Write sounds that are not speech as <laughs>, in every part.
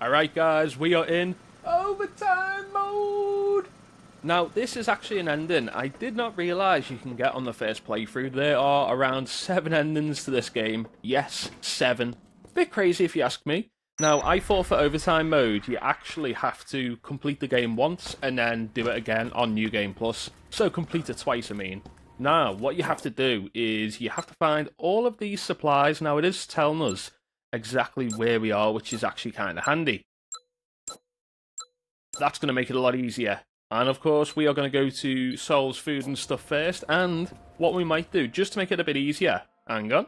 Alright guys, we are in overtime mode! Now, this is actually an ending I did not realise you can get on the first playthrough. There are around seven endings to this game. Yes, seven. Bit crazy if you ask me. Now, I thought for overtime mode, you actually have to complete the game once and then do it again on New Game Plus. So complete it twice, I mean. Now, what you have to do is you have to find all of these supplies. Now, it is telling us exactly where we are, which is actually kind of handy. That's going to make it a lot easier. And of course, we are going to go to Seon's food and stuff first. And what we might do, just to make it a bit easier, hang on.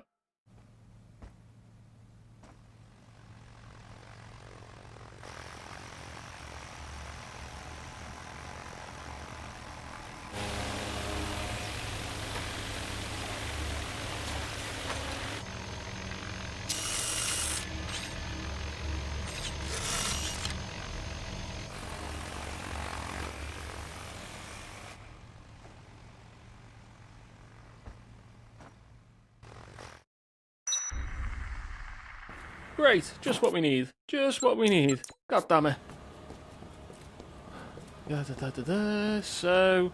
Great, just what we need. Just what we need. God damn it. Da, da, da. So,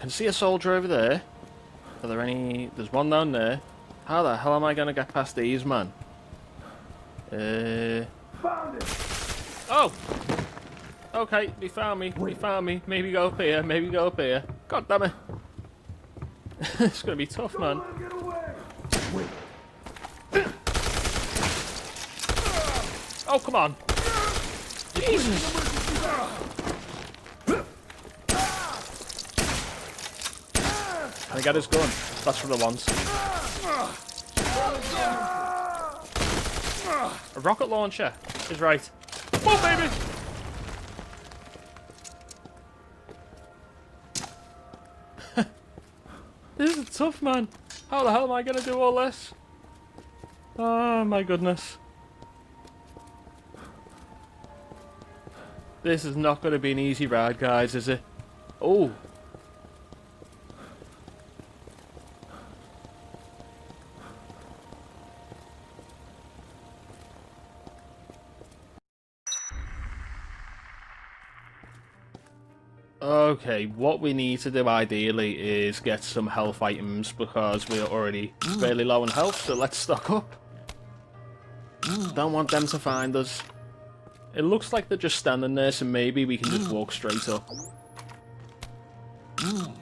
can see a soldier over there. Are there any... There's one down there. How the hell am I going to get past these, man? Uh... Found it. Oh! Okay, they found me. They found me. Maybe go up here. Maybe go up here. God damn it. <laughs> it's going to be tough, man. Let him get away. Wait. Oh, come on. Jesus. Can I get his gun? That's for the ones. A rocket launcher is right. Come on, baby! <laughs> this is tough, man. How the hell am I going to do all this? Oh, my goodness. This is not going to be an easy ride, guys, is it? Oh. Okay, what we need to do ideally is get some health items because we're already fairly low on health, so let's stock up. Mm. Don't want them to find us. It looks like they're just standing there, so maybe we can just walk straight up. Hmm.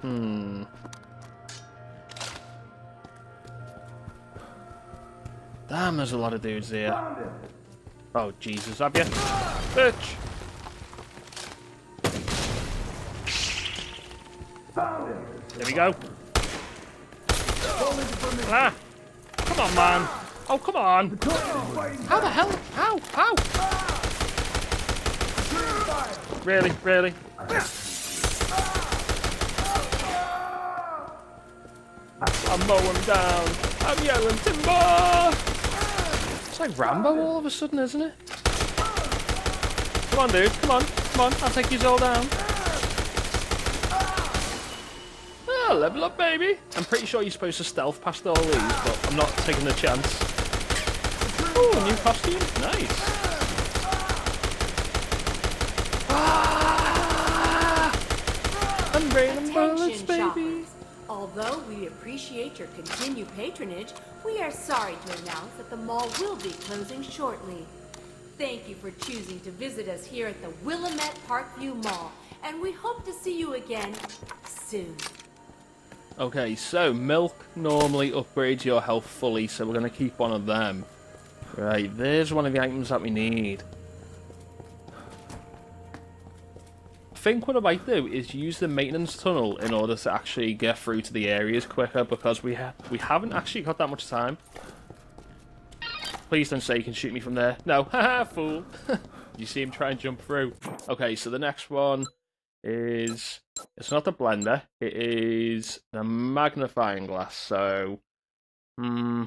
Hmm. Damn, there's a lot of dudes here. Oh, Jesus, have you? Bitch! There we go. Ah! On, man! Oh, come on! How the hell? How? How? Really? Really? I'm mowing down. I'm yelling timber! It's like Rambo all of a sudden, isn't it? Come on, dude. Come on. Come on. I'll take you all down. Oh, level up, baby. I'm pretty sure you're supposed to stealth past all these, but I'm not taking the chance. Ooh, a new costume. Nice. Ah! I'm raining bullets, baby. Although we appreciate your continued patronage, we are sorry to announce that the mall will be closing shortly. Thank you for choosing to visit us here at the Willamette Parkview Mall, and we hope to see you again soon. Okay, so milk normally upgrades your health fully, so we're going to keep one of them. Right, there's one of the items that we need. I think what I might do is use the maintenance tunnel in order to actually get through to the areas quicker because we ha we haven't actually got that much time. Please don't say you can shoot me from there. No, <laughs> haha, fool. <laughs> you see him try and jump through. Okay, so the next one is it's not a blender, it is a magnifying glass. So, hmm,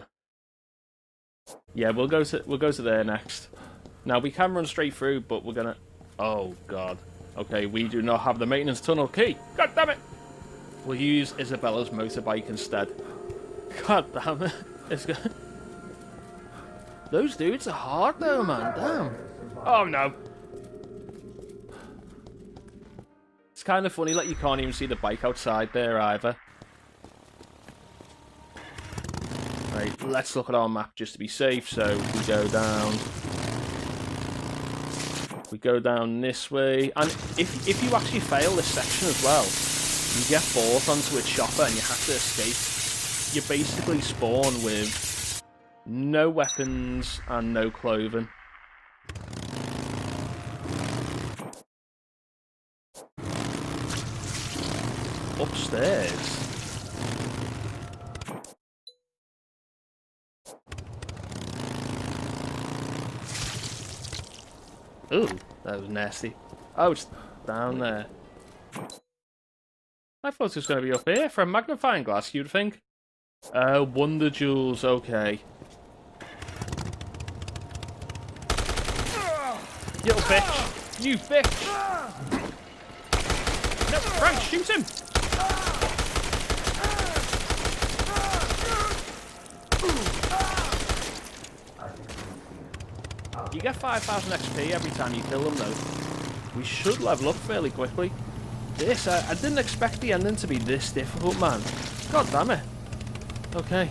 yeah, we'll go to we'll go to there next. Now we can run straight through, but we're gonna. Oh god. Okay, we do not have the maintenance tunnel key. God damn it! We'll use Isabella's motorbike instead. God damn it. <laughs> It's good. Those dudes are hard though, man. Damn. Oh no. Kind of funny, like you can't even see the bike outside there either. Right, let's look at our map just to be safe. So we go down. We go down this way, and if if you actually fail this section as well, you get bought onto a chopper and you have to escape. You basically spawn with no weapons and no clothing. Upstairs. Ooh, that was nasty. Oh, it's down there. I thought it was going to be up here for a magnifying glass, you'd think. Uh, Wonder Jewels, okay. You little bitch! You bitch! No, Frank, shoot him! You get 5,000 XP every time you kill them, though. We should level up fairly quickly. This, I, I didn't expect the ending to be this difficult, man. God damn it. Okay.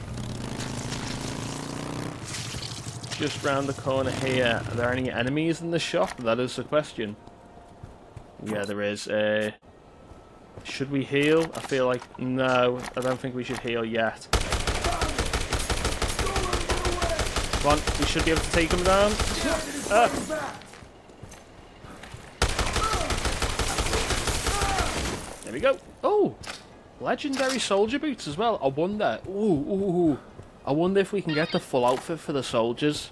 Just round the corner here. Are there any enemies in the shop? That is the question. Yeah, there is. Uh, should we heal? I feel like... No, I don't think we should heal yet. Come on, we should be able to take him down. Uh. There we go. Oh, legendary soldier boots as well. I wonder. Ooh, ooh, ooh. I wonder if we can get the full outfit for the soldiers.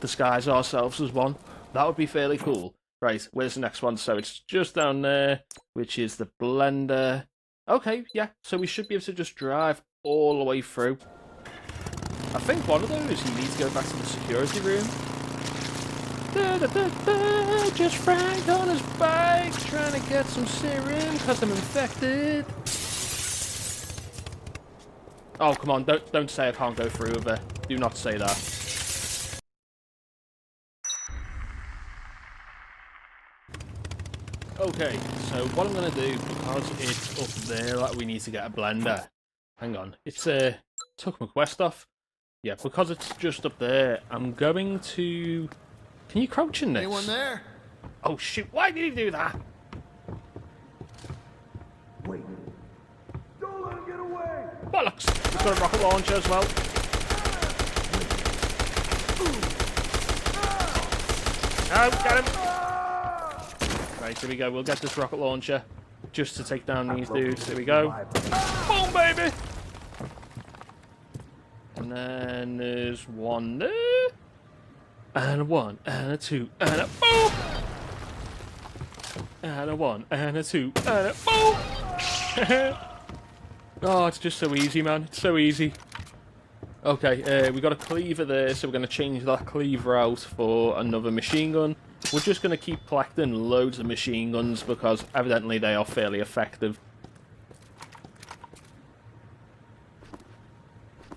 Disguise ourselves as one. That would be fairly cool. Right, where's the next one? So it's just down there, which is the blender. Okay, yeah, so we should be able to just drive all the way through. I think one of those you need to go back to the security room. Da, da, da, just Frank on his bike, trying to get some serum because I'm infected. Oh, come on, don't, don't say I can't go through with it. Do not say that. Okay, so what I'm going to do, because it's up there that we need to get a blender. Hang on, it's uh, took my quest off. Yeah, because it's just up there, I'm going to... Can you crouch in this? Anyone there? Oh shoot, why did he do that? Wait. Don't let him get away! Bollocks! We've got a rocket launcher as well. Oh, got him! Right, here we go. We'll get this rocket launcher just to take down these dudes. Here we go. Boom, baby! And then there's one there. And a one, and a two, and a boom! And a one, and a two, and a boom! <laughs> oh, it's just so easy, man. It's so easy. Okay, uh, we got a cleaver there, so we're going to change that cleaver out for another machine gun. We're just going to keep collecting loads of machine guns because evidently they are fairly effective.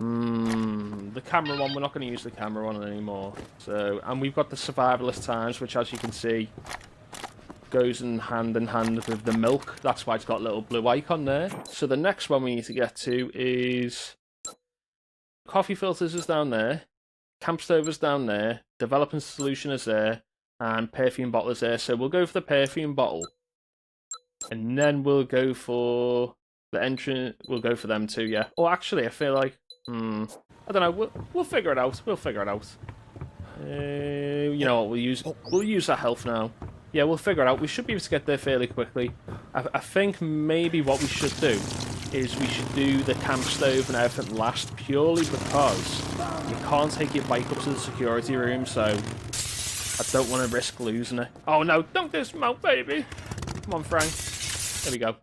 Hmm, the camera one, we're not going to use the camera one anymore. So, and we've got the survivalist times, which as you can see, goes in hand in hand with the milk. That's why it's got a little blue icon there. So the next one we need to get to is coffee filters is down there, camp stove is down there, developing solution is there, and perfume bottle is there. So we'll go for the perfume bottle, and then we'll go for the entrance. We'll go for them too, yeah. Or actually, I feel like Hmm. I don't know. We'll, we'll figure it out. We'll figure it out. Uh, you know what? We'll use we'll use our health now. Yeah, we'll figure it out. We should be able to get there fairly quickly. I, I think maybe what we should do is we should do the camp stove and everything last purely because you can't take your bike up to the security room, so I don't want to risk losing it. Oh no, don't dismount, baby! Come on, Frank. There we go.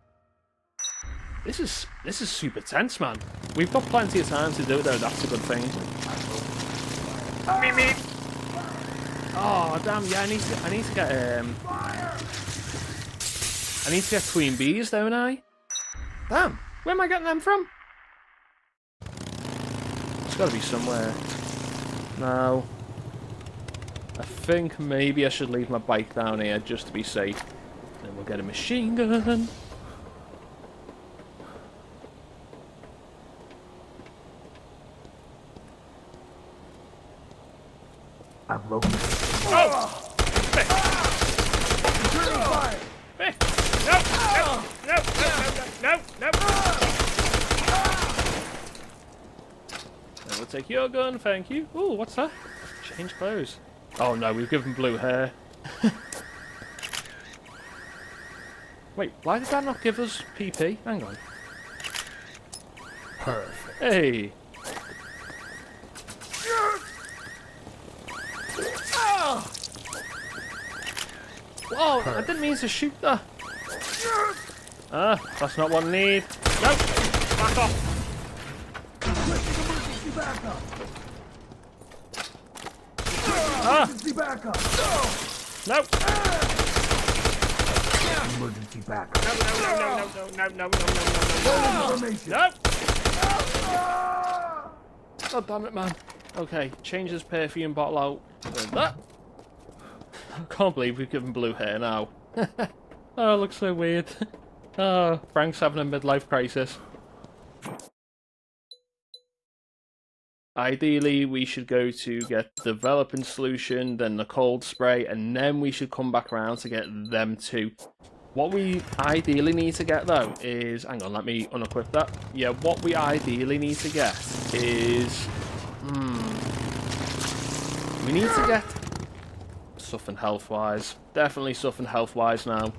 This is this is super tense, man. We've got plenty of time to do it, though. That's a good thing. Meep, meep. Oh damn! Yeah, I need to. I need to get. Um, I need to get queen bees, don't I? Damn. Where am I getting them from? It's got to be somewhere. Now, I think maybe I should leave my bike down here just to be safe. Then we'll get a machine gun. I'm located. Oh! Vic! Vic! No! No! No! No! No! No! No! We'll take your gun, thank you. Ooh, what's that? Change clothes. Oh no, we've given blue hair. <laughs> Wait, why did that not give us PP? Hang on. Perfect. Hey! Whoa, I didn't mean to shoot that. Ah, that's not what I need. No! Back off! Emergency backup. Ah! Emergency backup. No! Emergency backup. No, no, no, no, no, no, no, no, no, no, Information. no, no! God damn it, man. Okay, change this perfume bottle out with that. I can't believe we've given blue hair now. oh, it looks so weird. Oh, Frank's having a midlife crisis. Ideally, we should go to get the developing solution, then the cold spray, and then we should come back around to get them two. What we ideally need to get, though, is... Hang on, let me unequip that. Yeah, what we ideally need to get is... Hmm... We need to get something health-wise. Definitely something health-wise now.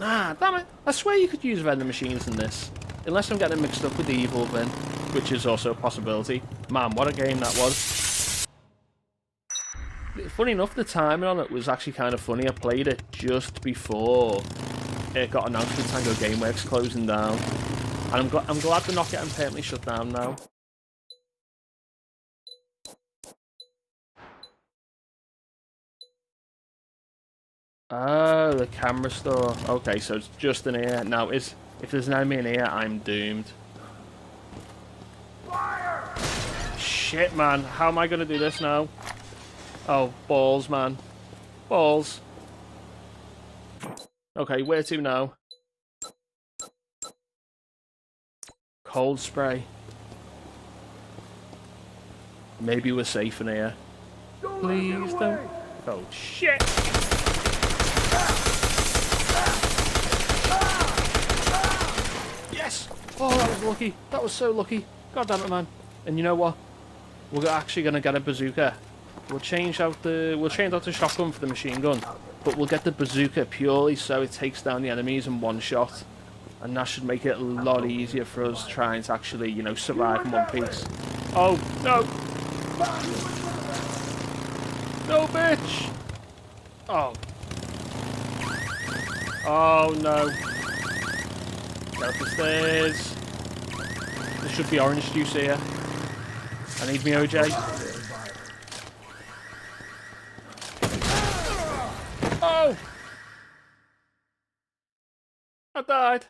Ah, damn it. I swear you could use vending machines in this. Unless I'm getting mixed up with the Evil Within, which is also a possibility. Man, what a game that was. Funny enough, the timing on it was actually kind of funny. I played it just before it got announced with Tango Gameworks closing down. And I'm, gl I'm glad they're not getting permanently shut down now. Oh, the camera store. Okay, so it's just in here. Now, is if there's an enemy in here, I'm doomed. Fire! Shit, man. How am I going to do this now? Oh, balls, man. Balls. Okay, where to now? Cold spray. Maybe we're safe in here. Don't Please don't. Oh, shit! Yes! Oh, that was lucky. That was so lucky. God damn it, man. And you know what? We're actually going to get a bazooka. We'll change out the we'll change out the shotgun for the machine gun, but we'll get the bazooka purely so it takes down the enemies in one shot, and that should make it a lot easier for us trying to actually you know survive in one piece. Oh no! No, bitch! Oh. Oh no. Get up the stairs. There should be orange juice here. I need me OJ. Oh! I died.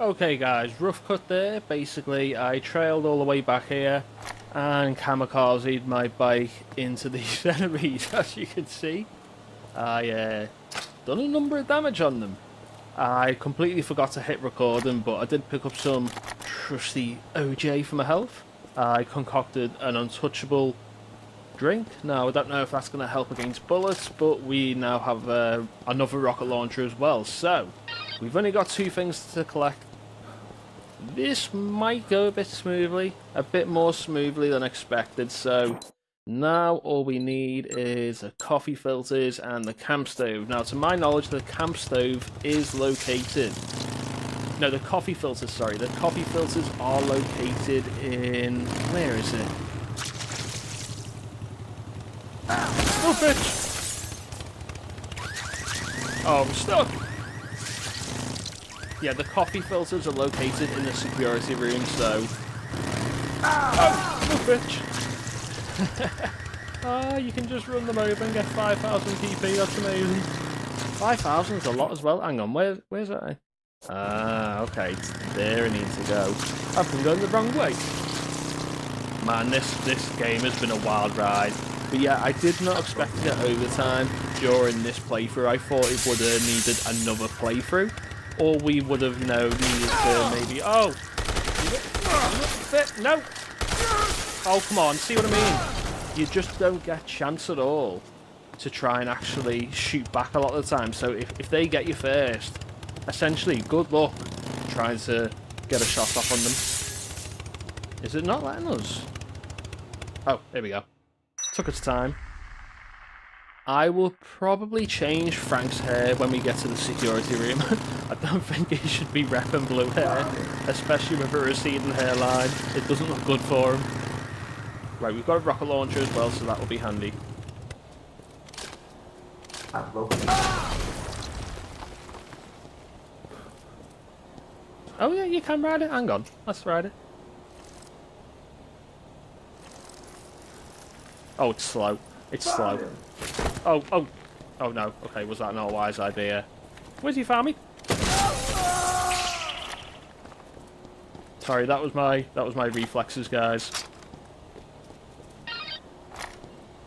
Okay guys, rough cut there. Basically, I trailed all the way back here and kamikazed my bike into these <laughs> enemies, as you can see. I uh, done a number of damage on them. I completely forgot to hit recording, but I did pick up some trusty OJ for my health. I concocted an untouchable drink. Now, I don't know if that's going to help against bullets, but we now have uh, another rocket launcher as well. So, we've only got two things to collect. This might go a bit smoothly, a bit more smoothly than expected. So, now all we need is the coffee filters and the camp stove. Now, to my knowledge, the camp stove is located... No, the coffee filters, sorry. The coffee filters are located in... Where is it? Oh, bitch! Oh, I'm stuck! Yeah, the coffee filters are located in the security room, so... Oh, oh bitch! <laughs> Ah, you can just run them over and get 5,000 PP, that's amazing. 5,000 is a lot as well. Hang on, where, where's that? Ah, okay. There I need to go. I've been going the wrong way. Man, this, this game has been a wild ride. But yeah, I did not expect to get overtime during this playthrough. I thought it would have needed another playthrough. Or we would have, you know, needed to maybe... Oh! No! Oh, come on, see what I mean? You just don't get a chance at all to try and actually shoot back a lot of the time. So if, if they get you first, essentially, good luck trying to get a shot off on them. Is it not letting us? Oh, there we go. Took its time. I will probably change Frank's hair when we get to the security room. <laughs> I don't think he should be repping blue hair, especially with a receding hairline. It doesn't look good for him. Right, we've got a rocket launcher as well, so that will be handy. Ah! Oh yeah, you can ride it. Hang on, let's ride it. Oh, it's slow. It's slow. Oh, oh, oh no. Okay, was that not a wise idea? Where's he found me? Sorry, that was my that was my reflexes, guys.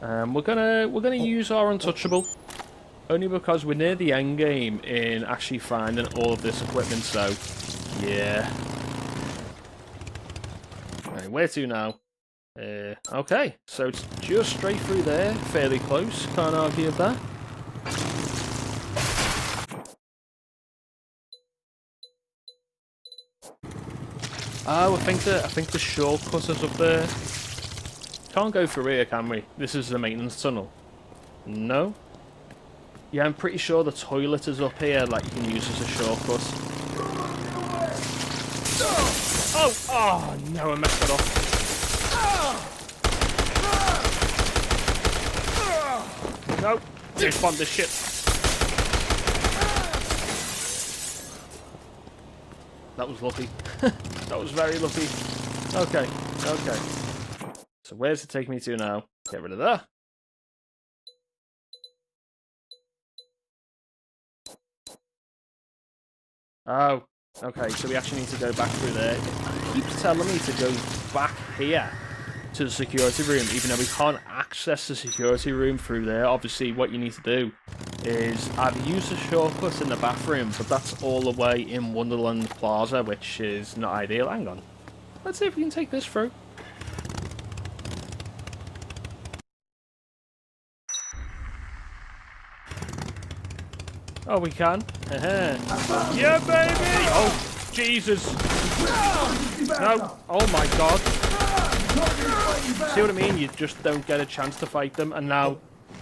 Um, we're gonna we're gonna use our untouchable, only because we're near the end game in actually finding all of this equipment. So, yeah. Right, where to now? Uh, okay, so it's just straight through there, fairly close, can't argue with that. Oh, I think the I think the shortcut is up there. Can't go through here, can we? This is the maintenance tunnel. No. Yeah, I'm pretty sure the toilet is up here, like you can use as a shortcut. Oh, oh no, I messed it up. No, respawn this shit. That was lucky. <laughs> that was very lucky. Okay, okay. So where's it take me to now? Get rid of that. Oh, okay, so we actually need to go back through there. Keeps telling me to go back here to the security room, even though we can't access the security room through there. Obviously, what you need to do is I've used the shortcut in the bathroom, but that's all the way in Wonderland Plaza, which is not ideal. Hang on. Let's see if we can take this through. Oh, we can. yeah, baby! Oh, Jesus! No! Oh my God! See what I mean? You just don't get a chance to fight them, and now...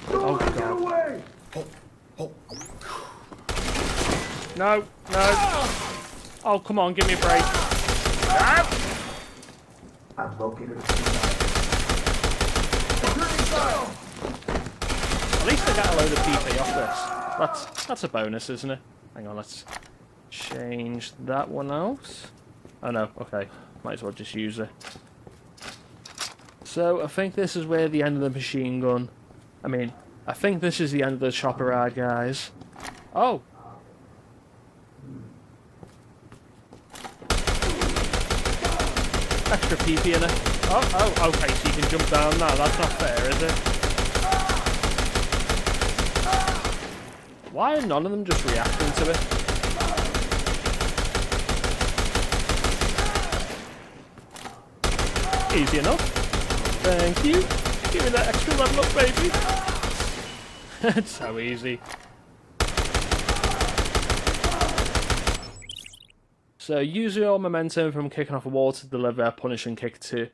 Oh, God. No, no. Oh, come on, give me a break. Ah! I've located At least I got a load of PP off this. That's, that's a bonus, isn't it? Hang on, let's change that one out. Oh no, okay. Might as well just use it. So I think this is where the end of the machine gun. I mean, I think this is the end of the chopper ride, guys. Oh. Extra PP in it. Oh, oh, okay, so you can jump down now. That's not fair, is it? Why are none of them just reacting to it? Easy enough. Thank you. Give me that extra level up, baby. <laughs> it's so easy. So use your momentum from kicking off a wall to deliver a punishing kick to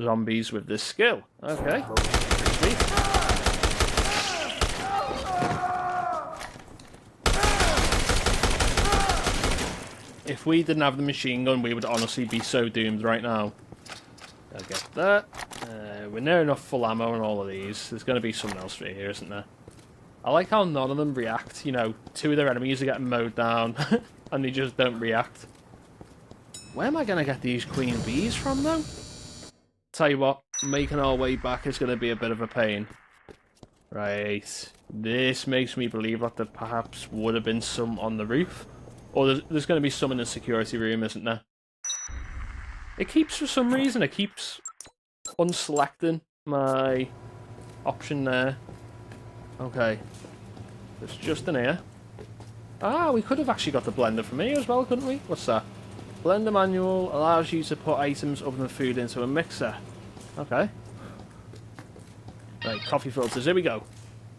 zombies with this skill. Okay. If we didn't have the machine gun, we would honestly be so doomed right now. I'll get that. Uh, we're near enough full ammo on all of these. There's going to be something else right here, isn't there? I like how none of them react. You know, two of their enemies are getting mowed down, <laughs> and they just don't react. Where am I going to get these queen bees from, though? Tell you what, making our way back is going to be a bit of a pain. Right. This makes me believe that there perhaps would have been some on the roof. Or there's, there's going to be some in the security room, isn't there? It keeps, for some reason, it keeps unselecting my option there. Okay. It's just in here. Ah, we could have actually got the blender from here as well, couldn't we? What's that? Blender manual allows you to put items other than food into a mixer. Okay. Right, coffee filters, here we go.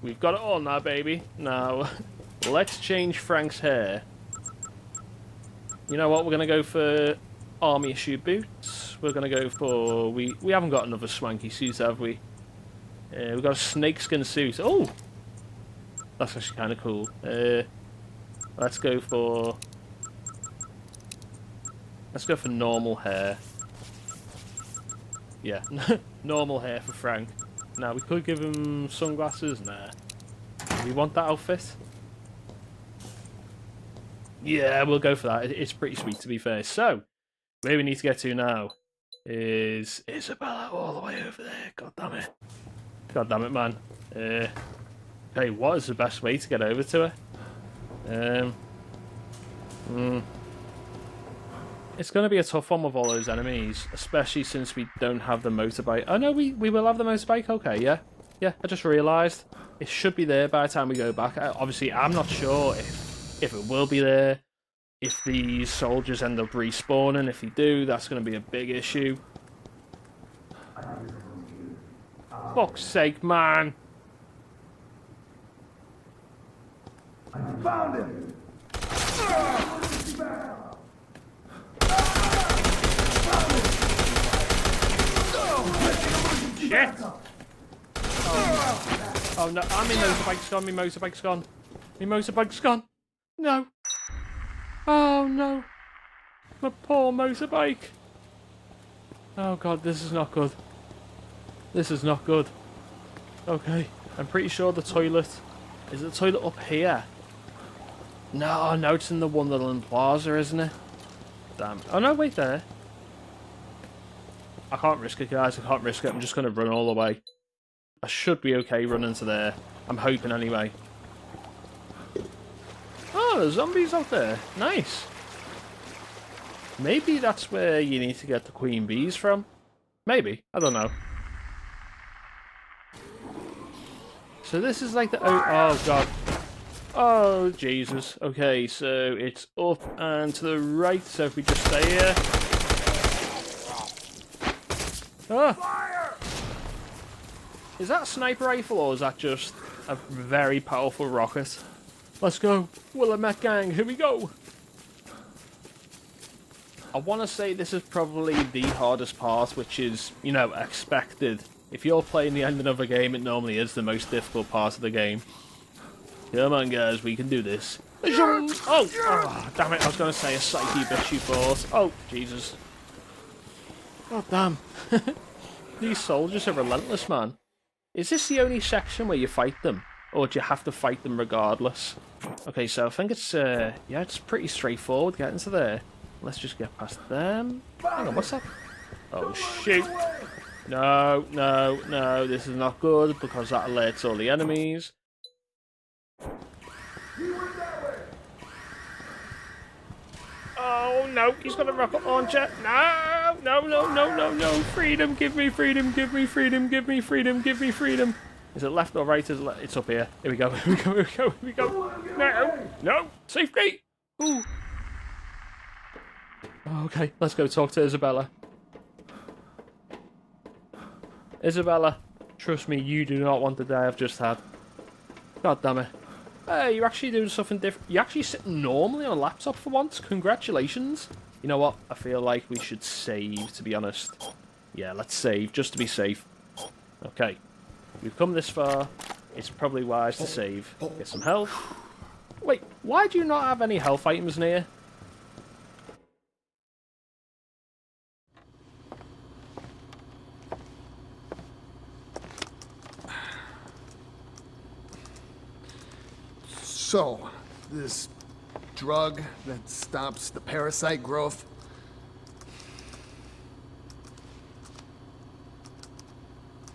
We've got it all now, baby. Now, <laughs> let's change Frank's hair. You know what, we're going to go for army issue boots. We're going to go for... We, we haven't got another swanky suit, have we? Uh, we've got a snakeskin suit. Oh! That's actually kind of cool. Uh, let's go for... Let's go for normal hair. Yeah, <laughs> normal hair for Frank. Now, we could give him sunglasses. Nah. We want that outfit? Yeah, we'll go for that. It's pretty sweet, to be fair. So, where we need to get to now is Isabella all the way over there. God damn it. God damn it, man. Uh, hey, what is the best way to get over to her? Um, hmm. It's going to be a tough one with all those enemies, especially since we don't have the motorbike. Oh no, we, we will have the motorbike? Okay, yeah. Yeah, I just realised. It should be there by the time we go back. Obviously, I'm not sure if, if it will be there. If these soldiers end up respawning. If they do, that's going to be a big issue. Fuck's sake, man. I found him! Shit! Oh, oh no, I'm in motorbike's gone, my motorbike's gone. My motorbike's gone. No. Oh no. My poor motorbike. Oh god, this is not good. This is not good. Okay, I'm pretty sure the toilet... Is the toilet up here? No, oh, no, it's in the Wonderland Plaza, isn't it? Damn. Oh no, wait there. I can't risk it, guys. I can't risk it. I'm just going to run all the way. I should be okay running to there. I'm hoping anyway. Oh, there's zombies out there. Nice. Maybe that's where you need to get the queen bees from. Maybe. I don't know. So this is like the... Oh, oh god. Oh, Jesus. Okay, so it's up and to the right. So if we just stay here... Ah. Is that a sniper rifle or is that just a very powerful rocket? Let's go. Willamette gang, here we go. I want to say this is probably the hardest part, which is, you know, expected. If you're playing the ending of a game, it normally is the most difficult part of the game. Come on, guys, we can do this. Oh, oh damn it, I was going to say a psyche bitch you thought. Oh, Jesus. God damn. <laughs> These soldiers are relentless, man. Is this the only section where you fight them? Or do you have to fight them regardless? Okay, so I think it's, uh, yeah, it's pretty straightforward getting to there. Let's just get past them. Hang on, what's that? Oh, shoot. No, no, no, this is not good because that alerts all the enemies. Oh no, he's got a rocket launcher. No, no, no, no, no, no. Freedom, give me freedom, give me freedom, give me freedom, give me freedom. Is it left or right? Is it it's up here. <laughs> Here we go, here we go, here we go, here we go. No, no, safety. Ooh. Okay, let's go talk to Isabella. Isabella, trust me, you do not want the day I've just had. God damn it. Hey, you're actually doing something different. You're actually sitting normally on a laptop for once. Congratulations. You know what? I feel like we should save, to be honest. Yeah, let's save, just to be safe. Okay. We've come this far. It's probably wise to save. Oh. Get some health. Wait, why do you not have any health items near? So, this drug that stops the parasite growth.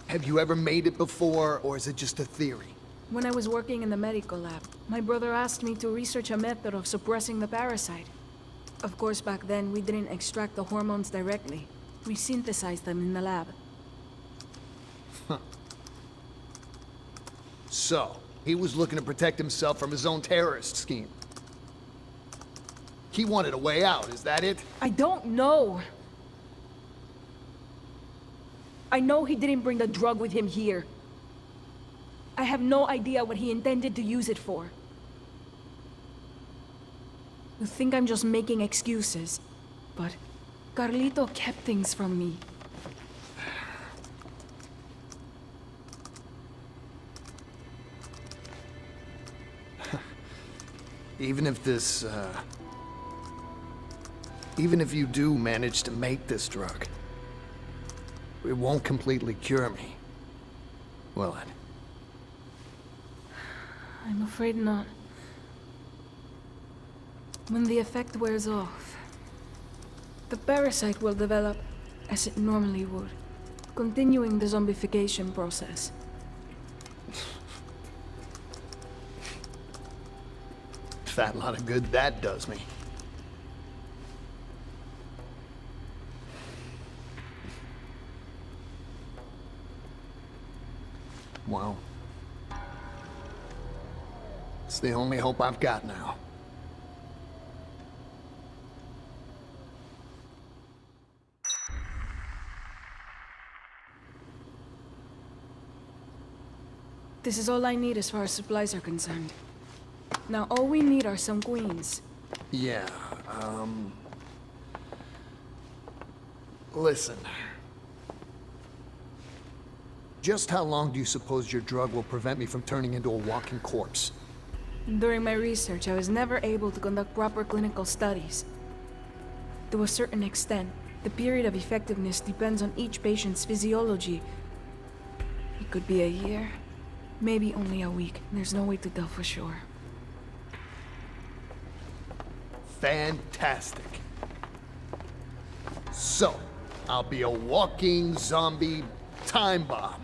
Have you ever made it before, or is it just a theory? When I was working in the medical lab, my brother asked me to research a method of suppressing the parasite. Of course, back then, we didn't extract the hormones directly. We synthesized them in the lab. So, he was looking to protect himself from his own terrorist scheme. He wanted a way out, is that it? I don't know. I know he didn't bring the drug with him here. I have no idea what he intended to use it for. You think I'm just making excuses, but Carlito kept things from me. <sighs> Even if this, uh... Even if you do manage to make this drug, it won't completely cure me. Will it? I'm afraid not. When the effect wears off, the parasite will develop as it normally would, continuing the zombification process. Fat lot of good that does me. Well, it's the only hope I've got now. This is all I need as far as supplies are concerned. Now all we need are some queens. Yeah, um... Listen. Just how long do you suppose your drug will prevent me from turning into a walking corpse? During my research, I was never able to conduct proper clinical studies. To a certain extent, the period of effectiveness depends on each patient's physiology. It could be a year, maybe only a week. There's no way to tell for sure. Fantastic. So, I'll be a walking zombie time bomb.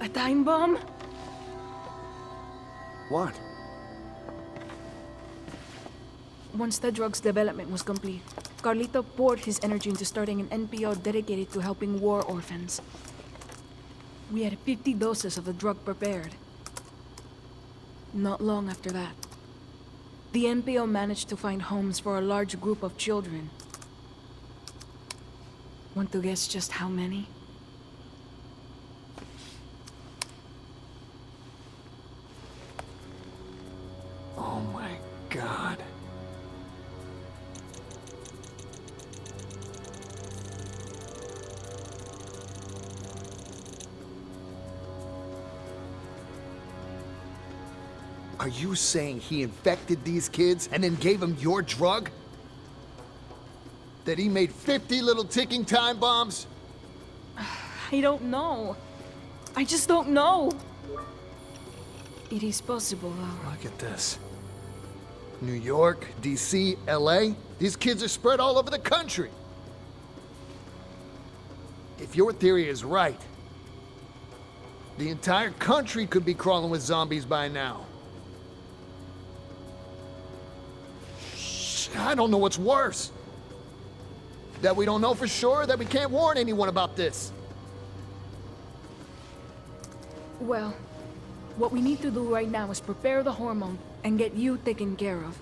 A time bomb? What? Once the drug's development was complete, Carlito poured his energy into starting an NPO dedicated to helping war orphans. We had 50 doses of the drug prepared. Not long after that, the NPO managed to find homes for a large group of children. Want to guess just how many? You saying he infected these kids and then gave them your drug? That he made 50 little ticking time bombs? <sighs> I don't know. I just don't know. It is possible, though. Look at this. New York, D.C., L.A. These kids are spread all over the country. If your theory is right, the entire country could be crawling with zombies by now. I don't know what's worse. That we don't know for sure, that we can't warn anyone about this. Well, what we need to do right now is prepare the hormone and get you taken care of.